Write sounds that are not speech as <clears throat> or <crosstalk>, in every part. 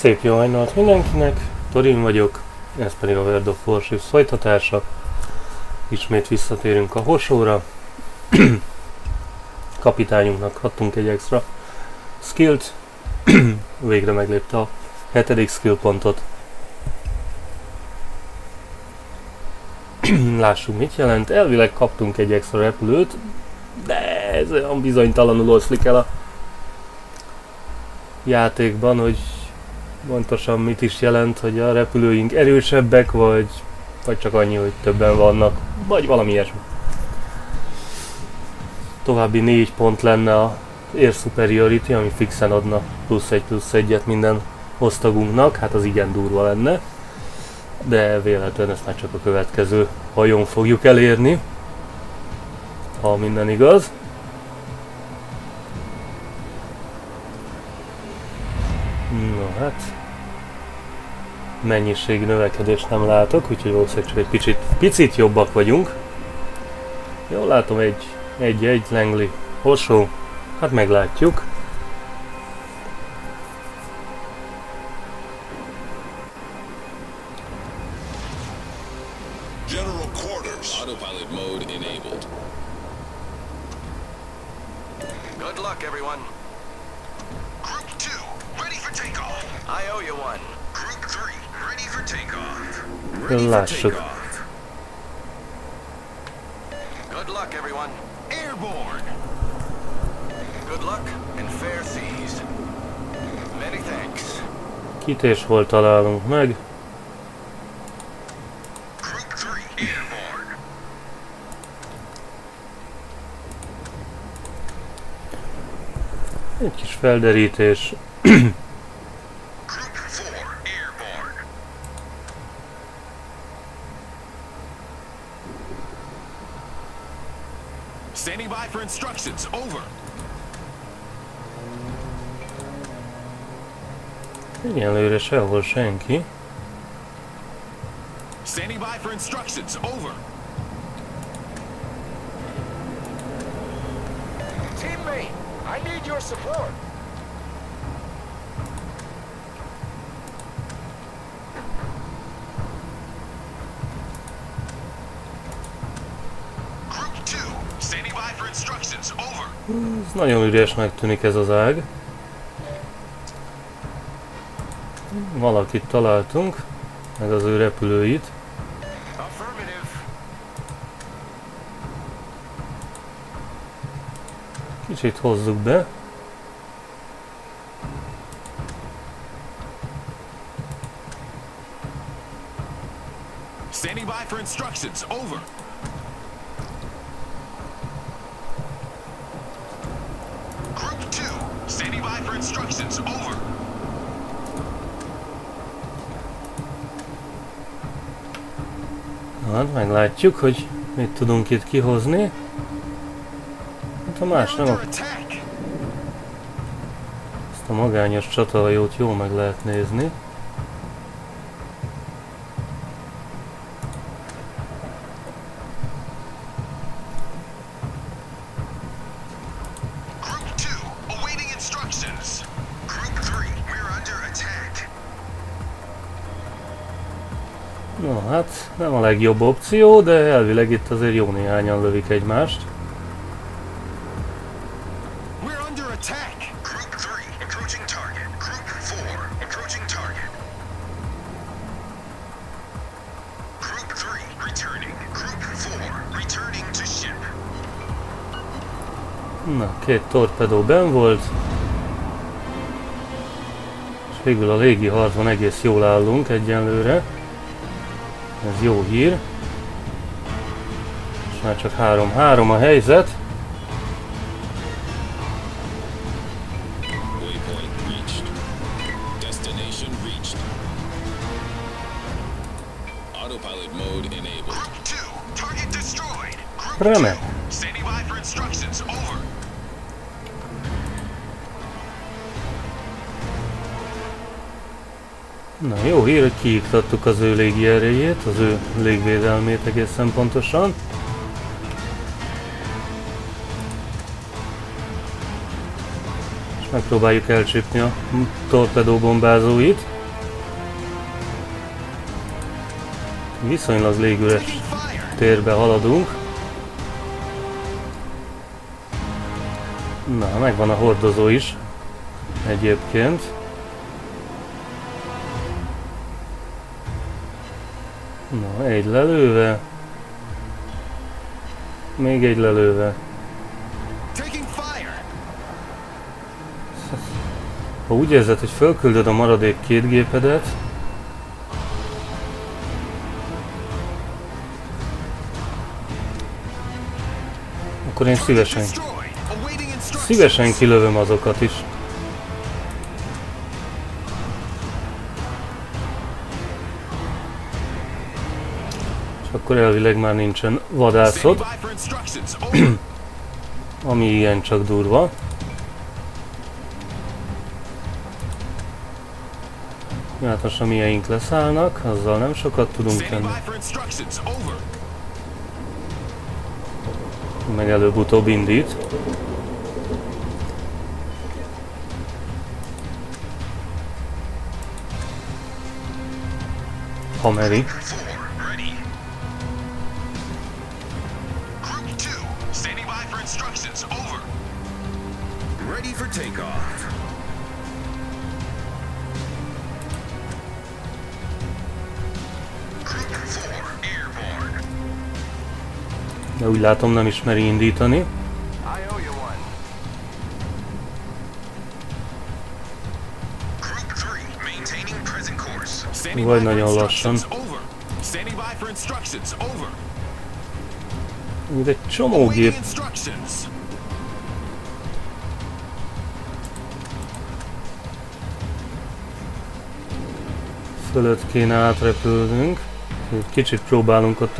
Szép jó hajnalt mindenkinek, Torin vagyok, ez pedig a World of Warships folytatása. Ismét visszatérünk a Hosóra. <clears throat> Kapitányunknak adtunk egy extra skillt, <clears throat> végre meglépte a hetedik skill pontot. <clears throat> Lássuk mit jelent, elvileg kaptunk egy extra repülőt, de ez olyan bizonytalanul oszlik el a játékban, hogy pontosan mit is jelent, hogy a repülőink erősebbek, vagy, vagy csak annyi, hogy többen vannak, vagy valami ilyesmi. További négy pont lenne a Air Superiority, ami fixen adna plusz egy plusz egyet minden osztagunknak, hát az igen durva lenne. De véletlenül ezt már csak a következő hajón fogjuk elérni, ha minden igaz. No hát, mennyiség növekedést nem látok, úgyhogy valószínűleg csak egy picit, picit jobbak vagyunk. Jól látom, egy, egy, egy Langley Hosó, hát meglátjuk. Good luck, everyone. Group 2, ready for takeoff. I owe you one. Lássuk. Good luck, everyone. Airborne. Good luck and fair seas. Many thanks. Kit és hol találunk meg? Group 3, airborne. Egy kis felderítés. <clears throat> Egyelőre sehol. Standing by for instructions. Over. Teammate, I need your support. Group 2, Standing by for instructions. Over. Ez nagyon üresnek tűnik ez az ág. Valakit találtunk, meg az ő repülőit. Kicsit hozzuk be. Standing by for instructions. Over. Group 2, Standing by for instructions. Over. Hát meglátjuk, hogy mit tudunk itt kihozni. Hát ha más nem, attack. ezt a magányos csatahajót jól meg lehet nézni. No hát, nem a legjobb opció, de elvileg itt azért jó néhányan lövik egymást. We're under attack. Group 3, approaching target. Group 4, approaching target. Group 3, returning. Group 4, returning to ship. Na, két torpedó ben volt. És végül a légi harcban egész jól állunk egyenlőre. Ez jó hír. És már csak 3-3 a helyzet. Waypoint jó hír, hogy kiiktattuk az ő légi erejét, az ő légvédelmét egészen pontosan. És megpróbáljuk elcsípni a torpedóbombázóit. Viszonylag légüres térbe haladunk. Na, megvan a hordozó is. Egyébként. Egy lelőve. Még egy lelőve. Ha úgy érzed, hogy fölküldöd a maradék két gépedet, akkor én szívesen, szívesen kilövöm azokat is. Akkor elvileg már nincsen. Over. <clears throat> ami ilyen csak durva. Hát most a mieink leszállnak, azzal nem sokat tudunk tenni. meg előbb-utóbb indít. Ha takeoff. Group four, airborne. De úgy látom nem ismeri indítani. I owe you one. Group three, maintaining present course. Standing Vagy nagyon lassan. Úgy egy csomó gép fölött kéne átrepülnünk. Kicsit próbálunk ott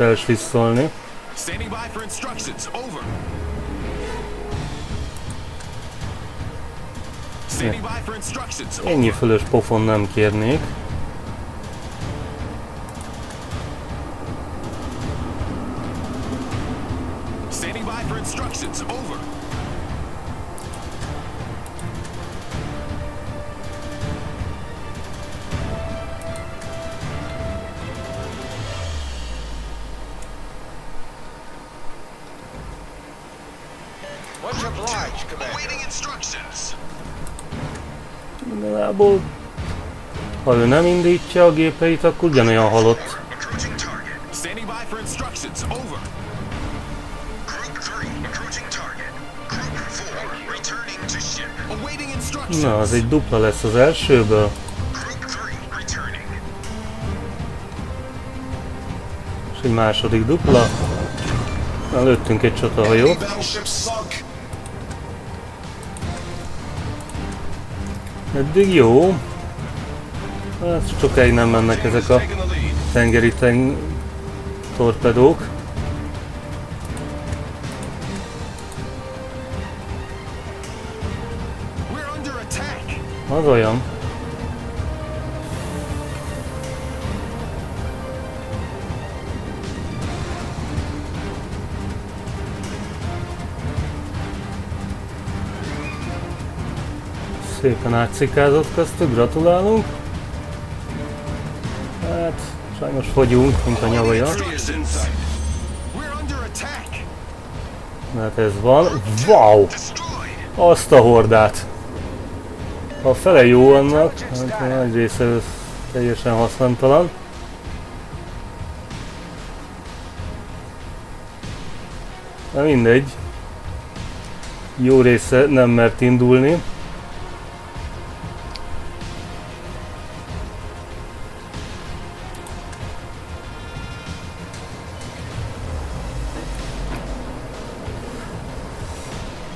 instructions. Ennyi fölös pofon nem kérnék. Much obliged, Commander. Awaiting instructions. Igazából, ha ő nem indítja a gépeit, akkor ugyanolyan halott. Approaching target. Standing by for instructions. Over. Group three, approaching target. Group four, returning to ship. Awaiting instructions. Na, az egy dupla lesz az elsőből. Group three, returning. És egy második dupla. Na, lőttünk egy csatahajót. Eddig jó. Hát sokáig nem mennek ezek a tengeri ten torpedók. Az olyan. Szépen átszikázott köztük, gratulálunk. Hát, sajnos fogyunk, mint a nyavaja. Attack. Hát ez van. Wow! Azt a hordát! A fele jó annak, hát a nagy része teljesen haszontalan. Na mindegy. Jó része nem mert indulni.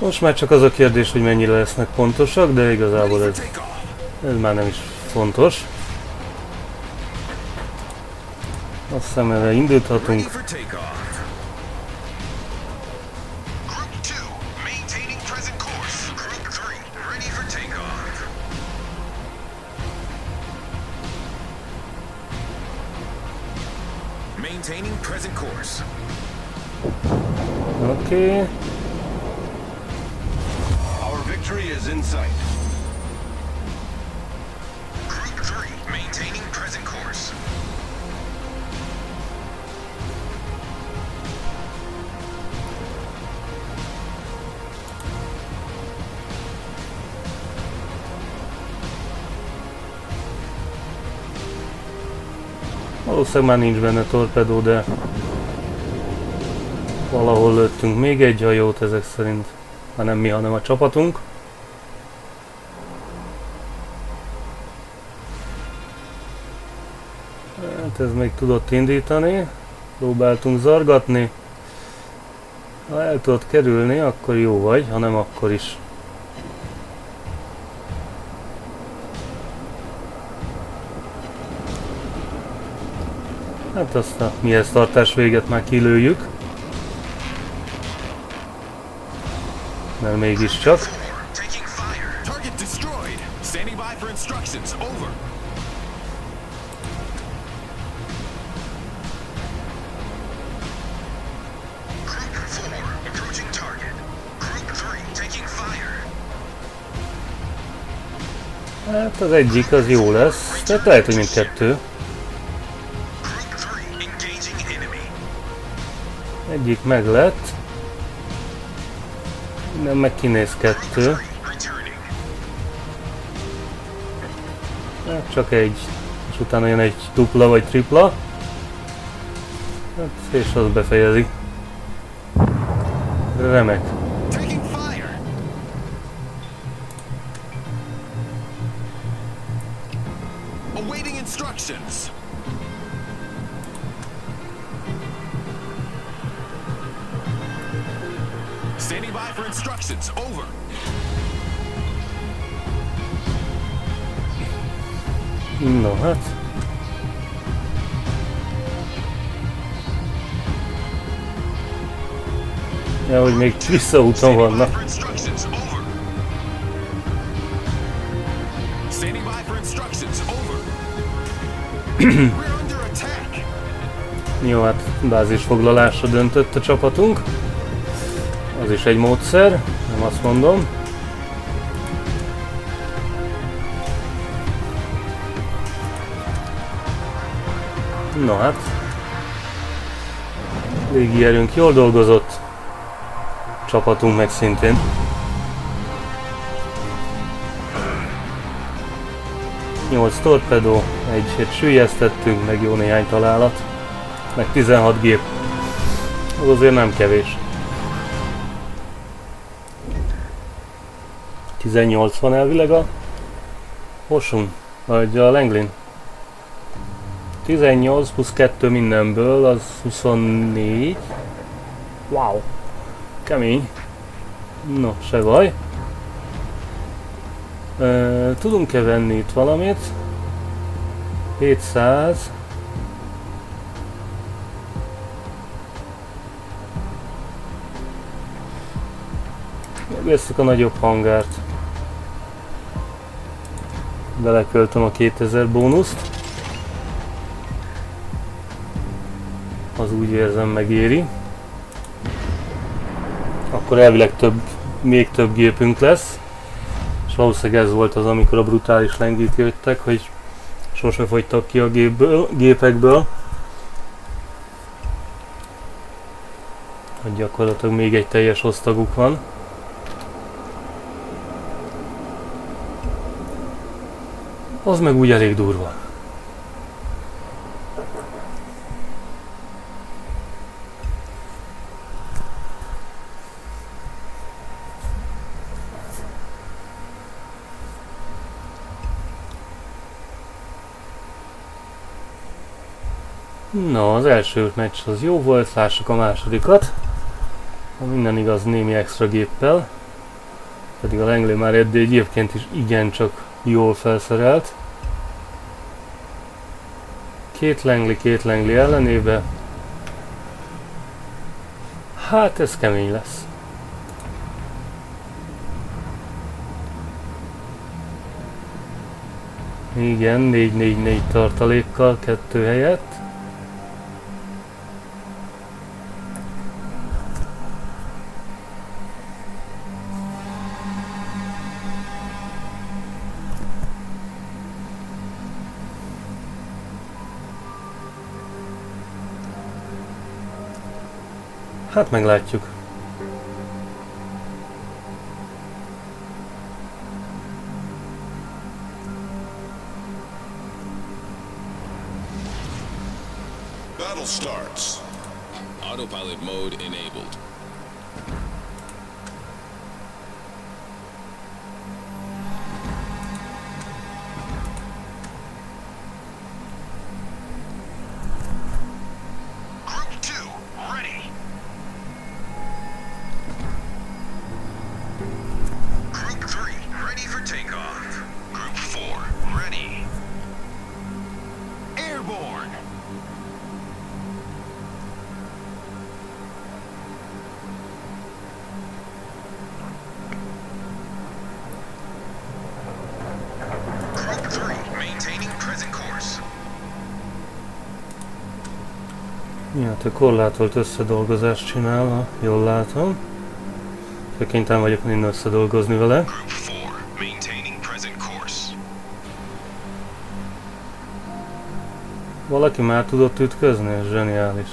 Most már csak az a kérdés, hogy mennyire lesznek pontosak, de igazából ez, ez már nem is fontos. Azt hiszem erre indíthatunk. for takeoff. Valószínűleg már nincs benne torpedó, de valahol lőttünk még egy hajót ezek szerint. Már nem mi, hanem a csapatunk. Hát ez még tudott indítani. Próbáltunk zargatni. Ha el tudod kerülni, akkor jó vagy, ha nem, akkor is. Hát azt a mihez tartás véget már kilőjük. Mert mégiscsak. Taking fire. Target destroyed. Standing by for instructions. Over. Group 4, approaching target. Group 3, taking fire. Hát az egyik az jó lesz, tehát lehet, hogy mindkettő. Group Egyik meg lett. Nem, meg kinéz kettő. 3, returning. Hát csak egy. És utána jön egy dupla vagy tripla. Hát, és az befejezi. Remek. We're under attack. Jó, hát bázisfoglalásra döntött a csapatunk. Az is egy módszer, nem azt mondom. Na hát. Légierőnk jól dolgozott. Csapatunk meg szintén. Nyolc torpedó, egyet süllyesztettünk, meg jó néhány találat. Meg 16 gép. Az azért nem kevés. 18 van elvileg a Hosun, vagy a Lenglin. 18 plusz 2 mindenből, az 24. Wow. Kemény. No, se baj. Tudunk-e venni itt valamit? 700. Megveszük a nagyobb hangárt. Beleköltöm a 2000 bónuszt. Az úgy érzem megéri. Akkor elvileg több, még több gépünk lesz. És valószínűleg ez volt az, amikor a brutális lengik jöttek, hogy sose fogytak ki a gépből, gépekből. Hogy gyakorlatilag még egy teljes osztaguk van. Az meg úgy elég durva. Na, az első meccs az jó volt, lássuk a másodikat. Ha minden igaz, némi extra géppel. Pedig a Langley már eddig egyébként is igencsak jól felszerelt. Két Langley, két Langley ellenébe. Hát ez kemény lesz. Igen, 4-4-4 tartalékkal, kettő helyett. Hát meglátjuk. Korlátolt összedolgozást csinál, ha jól látom. Kénytelen vagyok innen összedolgozni vele. Group 4, maintaining present course. Valaki már tudott ütközni? Ez zseniális.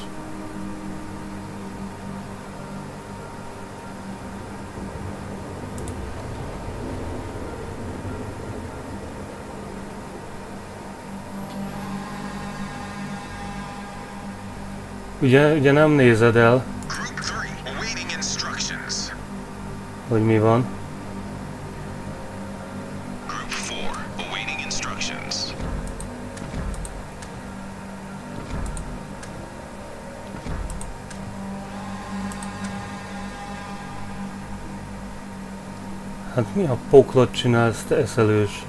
Ugye, ugye nem nézed el, Group 3, awaiting instructions. hogy mi van. Group 4, awaiting instructions. Hát mi a poklot csinálsz, te eszelős?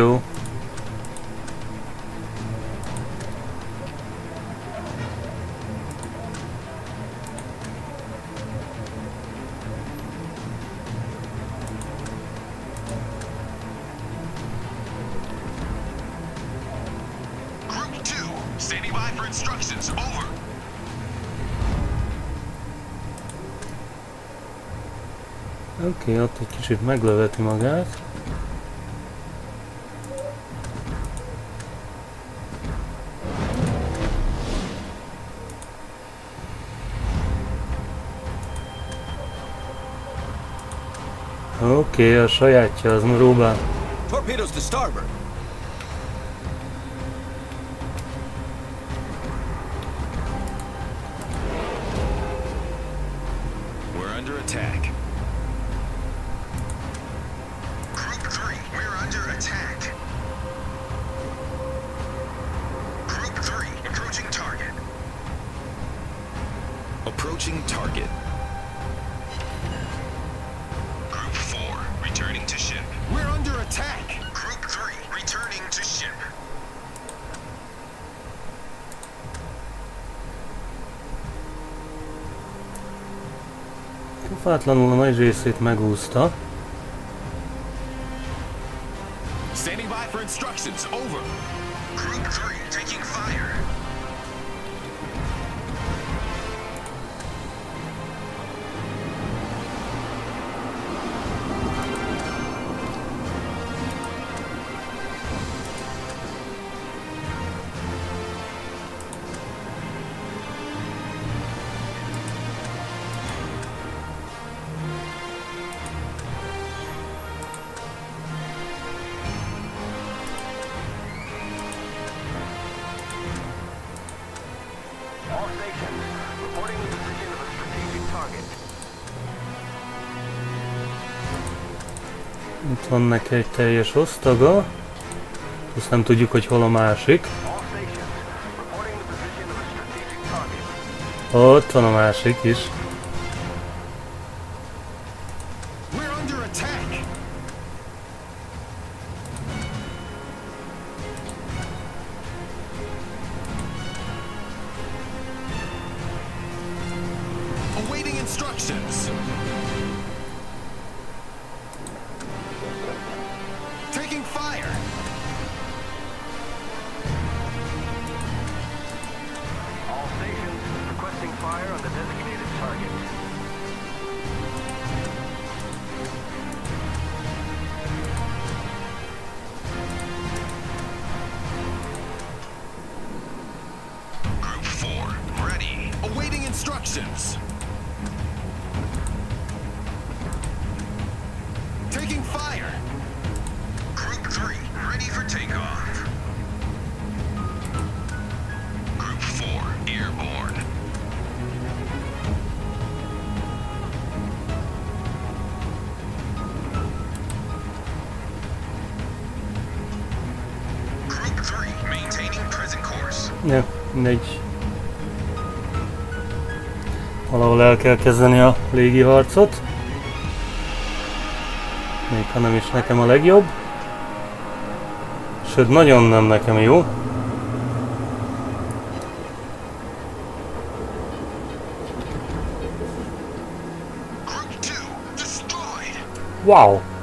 Over. Oké, okay, ott egy kicsit meglöveti magát. Oké, okay, a sajátja az próbál. Torpedoes to starboard. Pofátlanul a nagy részét megúszta. Standing by for instructions. Over. Group 3, taking fire. Van neki egy teljes osztaga. Azt nem tudjuk, hogy hol a másik. Ott van a másik is. Awaiting instructions. Mindegy. Valahol el kell kezdeni a légi harcot. Még ha nem is nekem a legjobb. Sőt, nagyon nem nekem jó. Group 2, destroyed. Wow!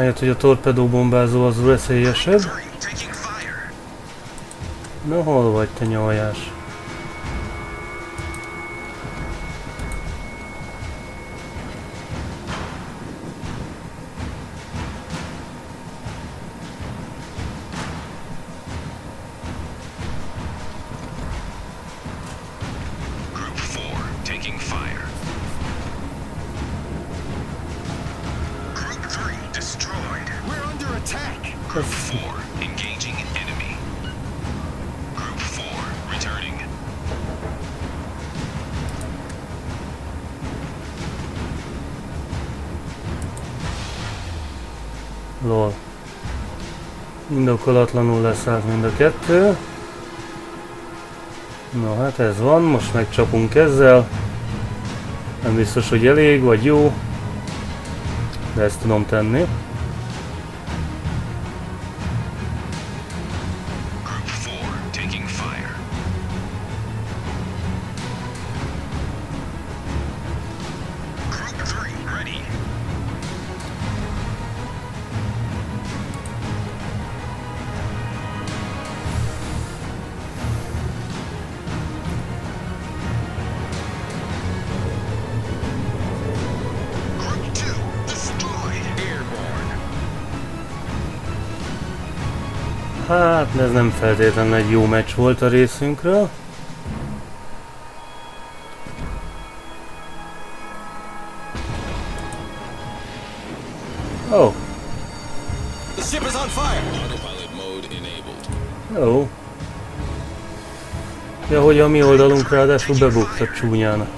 Rájött, hogy a torpedóbombázó az veszélyesebb. 3, taking fire. Na hol vagy te nyajás? Indokolatlanul leszállt mind a kettő. Na hát ez van, most megcsapunk ezzel. Nem biztos, hogy elég vagy jó. De ezt tudom tenni. Hát ez nem feltétlenül egy jó meccs volt a részünkről. Ó, oh, The ship is on fire. Autopilot mode enabled. jó. Ja, hogy a mi oldalunk ráadásul bebukta csúnyán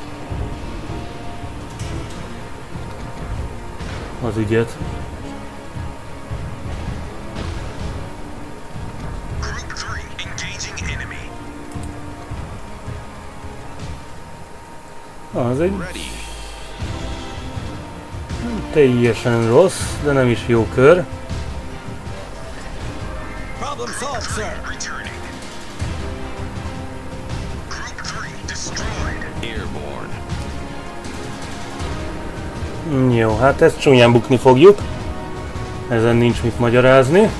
az ügyet. Egy teljesen rossz, de nem is jó kör. Problem solved, sir. Returning. Group 3, destroyed. Airborne. Jó, hát ezt csúnyán bukni fogjuk. Ezen nincs mit magyarázni. We're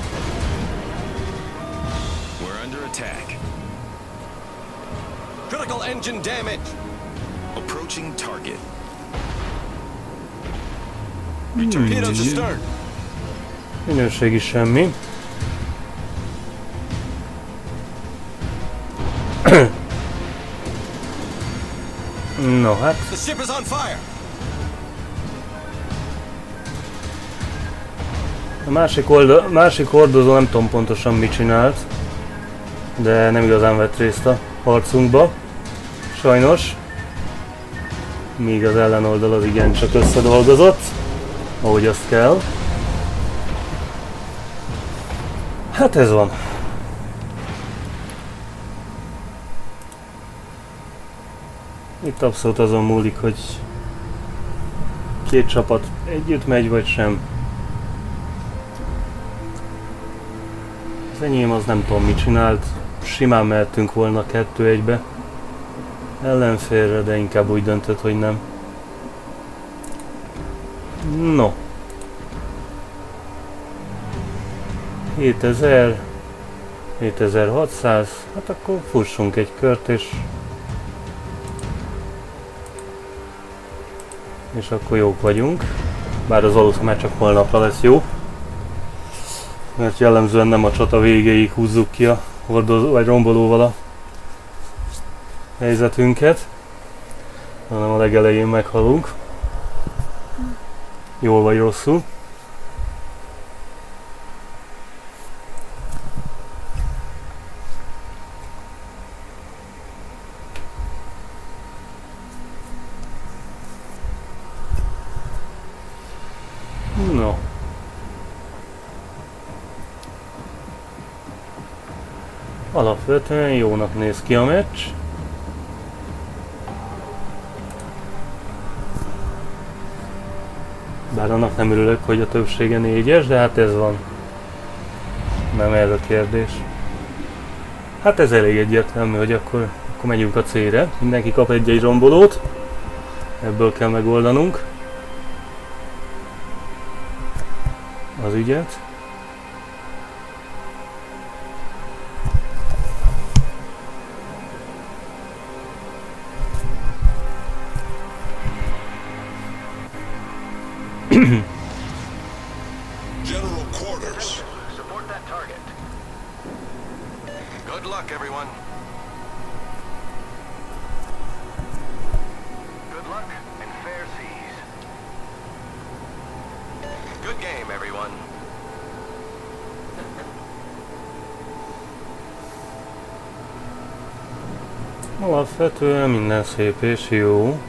under attack. Critical engine damage. Approaching target. Torpedoes astern. Minőségi semmi. No hát, The ship is on fire. a másik, oldal, másik hordozó nem tudom pontosan mit csinált. de nem igazán vett részt a harcunkba. Sajnos. Míg az ellenoldal az igencsak összedolgozott, ahogy azt kell. Hát ez van. Itt abszolút azon múlik, hogy két csapat együtt megy, vagy sem. Az enyém az nem tudom mit csinált, simán mehetünk volna kettő egybe ellenfélre, de inkább úgy döntött, hogy nem. No. 7000, 7600, hát akkor fussunk egy kört és és akkor jók vagyunk. Bár az valószínűleg csak holnapra lesz jó. Mert jellemzően nem a csata végéig húzzuk ki a hordozó vagy rombolóval a helyzetünket, hanem a legelején meghalunk. Jól vagy rosszul. No. Alapvetően jónak néz ki a meccs. Bár annak nem örülök, hogy a többsége négyes, de hát ez van. Nem ez a kérdés. Hát ez elég egyértelmű, hogy akkor, akkor megyünk a célre. Mindenki kap egy-egy rombolót. Ebből kell megoldanunk. Az ügyet. Alapvetően minden szép és jó.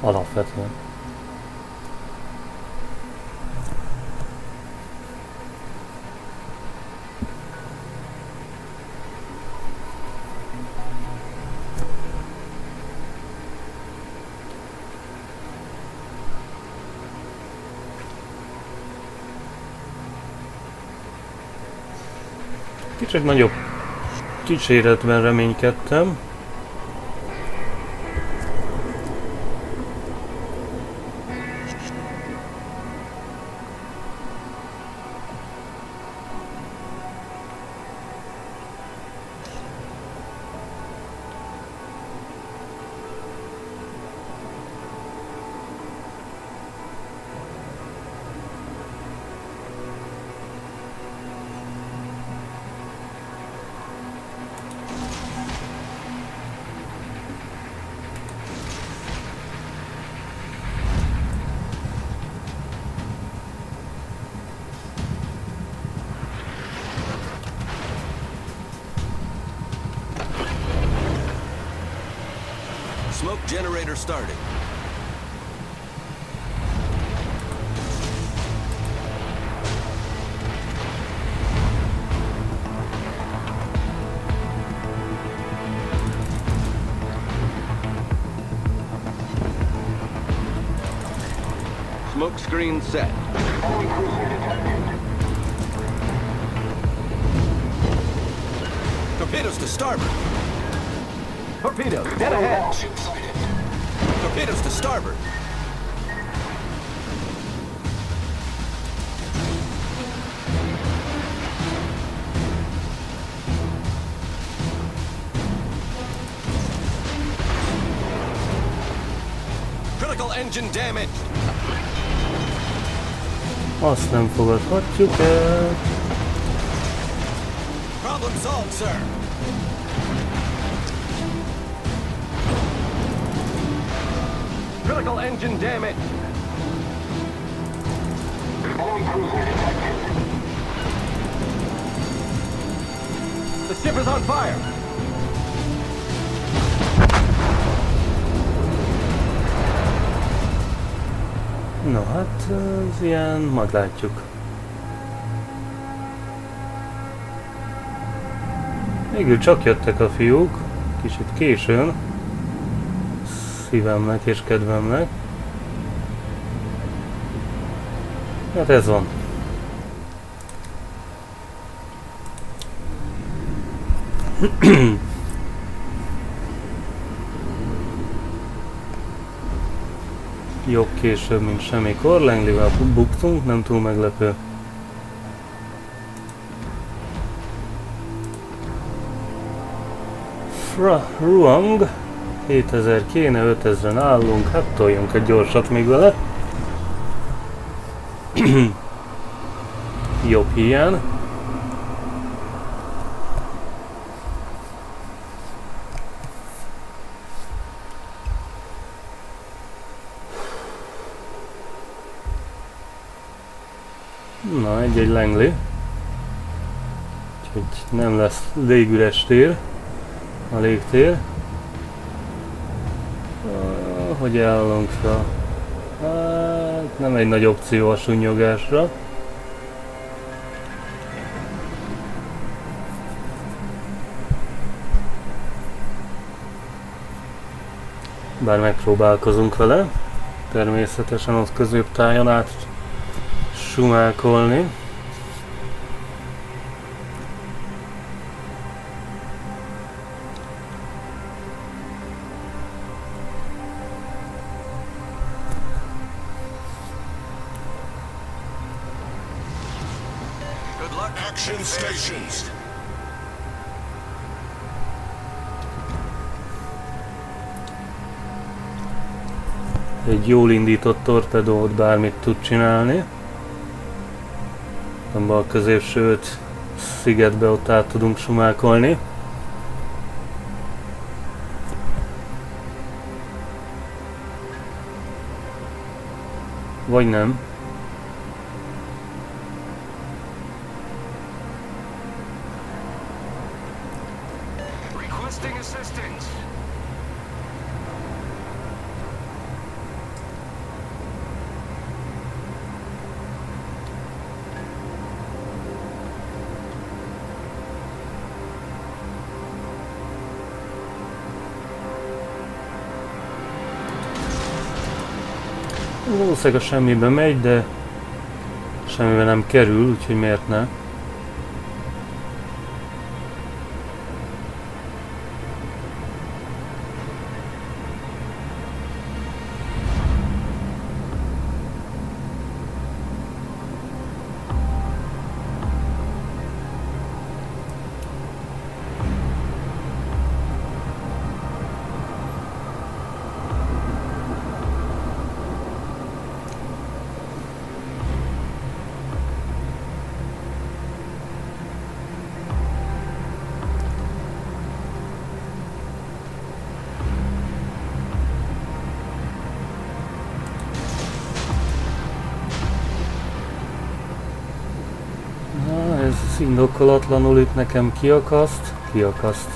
Alapvetően. Kicsit nagyobb dicséretben reménykedtem. Torpedoes, dead ahead. Ship sighted. Torpedoes to starboard. Critical engine damage. Awesome, Azt nem fogadhatjuk el. Problem solved, sir. Critical engine damage. The ship is on fire. No hát, ez ilyen, majd látjuk. Végül csak jöttek a fiúk, kicsit későn. Szívemnek és kedvemnek. Hát ez van. <clears throat> Jobb később, mint semmikor. Langley-vel buktunk, nem túl meglepő. Fra Ruang 7000 kéne, 5000-en állunk, hát toljunk egy gyorsat még vele. <clears throat> Jobb hiány. Na, egy-egy Langley. Úgyhogy nem lesz légüres tér a légtér. Hogy állunk fel? Hát nem egy nagy opció a sunnyogásra. Bár megpróbálkozunk vele. Természetesen ott középtájon át sumákolni. Good luck. Action stations. Egy jól indított torpedót bármit tud csinálni. Abba a középső öt szigetbe ott át tudunk sumákolni. Vagy nem. Valószínűleg a semmibe megy, de semmibe nem kerül, úgyhogy miért ne? Indokolatlanul itt nekem kiakaszt, kiakaszt.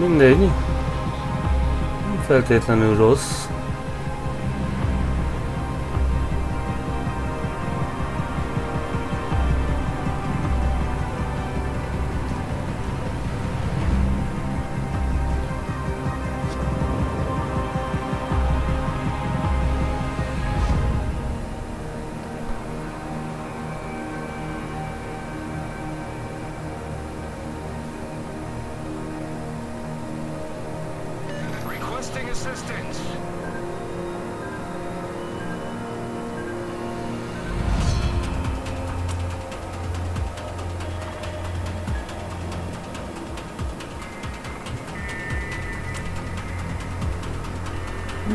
Mindegy. Nem feltétlenül rossz.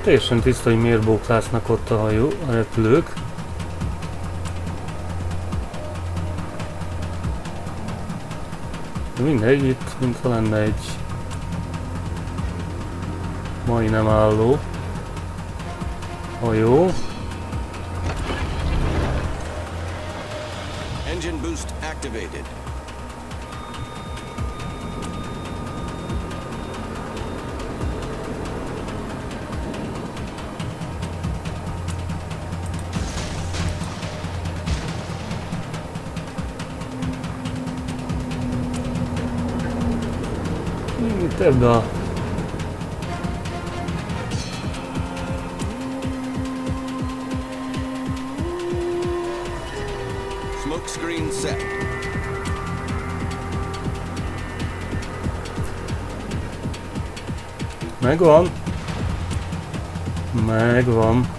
Teljesen tiszta, hogy miért bóklásznak ott a hajó, a repülők. De mindegy, itt mintha lenne egy majdnem álló hajó. Engine boost activated. Itt ebbe a Smoke screen set. Megvan.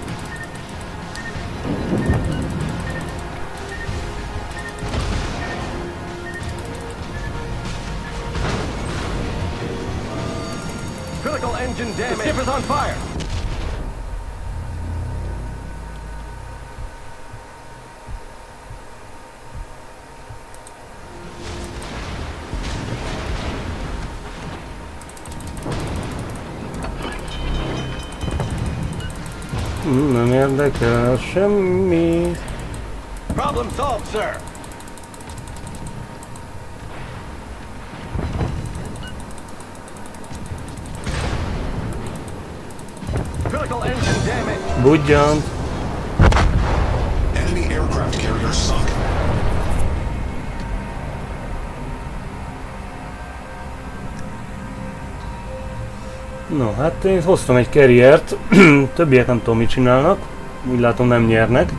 Érdekel semmi. Problem solved, sir. Critical engine damage. Budjant. Enemy aircraft carrier sunk. No, hát én hoztam egy carriert, <clears throat> többiek nem tudom mit csinálnak, úgy látom nem nyernek.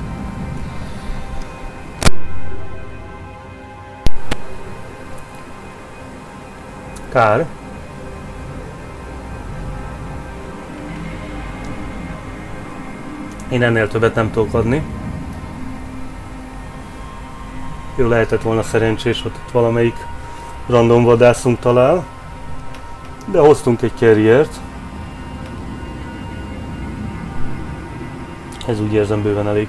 Kár. Én ennél többet nem tudok adni. Jó, lehetett volna szerencsés, hogy ott valamelyik random vadászunk talál. De hoztunk egy carriert. Ez úgy érzem bőven elég.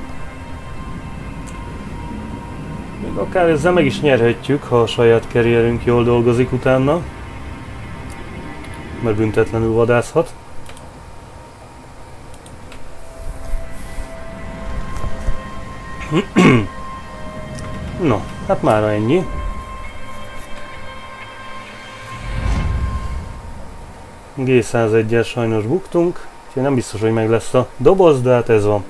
Még akár ezzel meg is nyerhetjük, ha a saját carrierünk jól dolgozik utána. Mert büntetlenül vadászhat. <clears throat> No, hát már ennyi. G101-el sajnos buktunk, úgyhogy nem biztos, hogy meg lesz a doboz, de hát ez van.